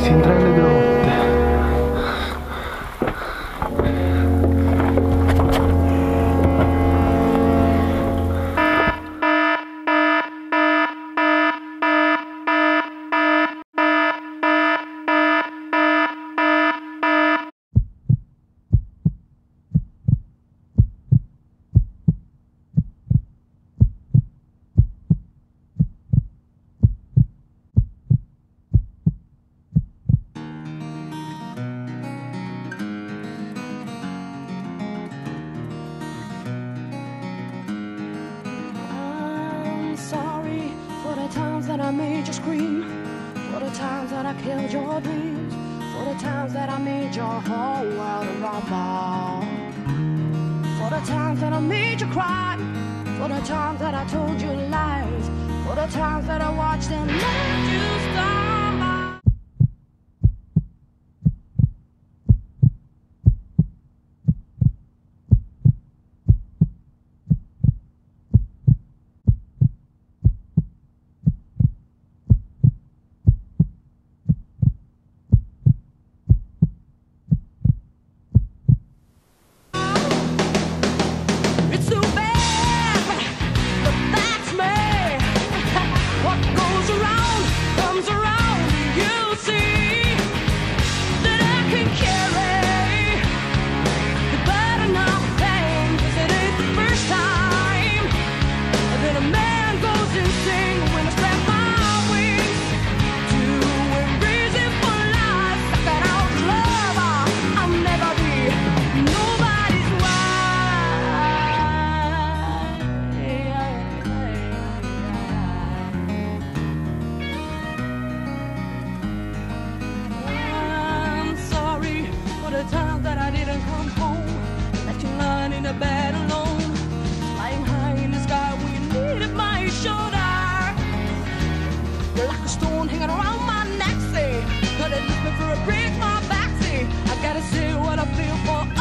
messi in I made you scream, for the times that I killed your dreams, for the times that I made your whole world rumble, for the times that I made you cry, for the times that I told you lies, for the times that I watched and let moon hanging around my neck, see. Honey, looking for a break, my back, see. I gotta see what I feel for.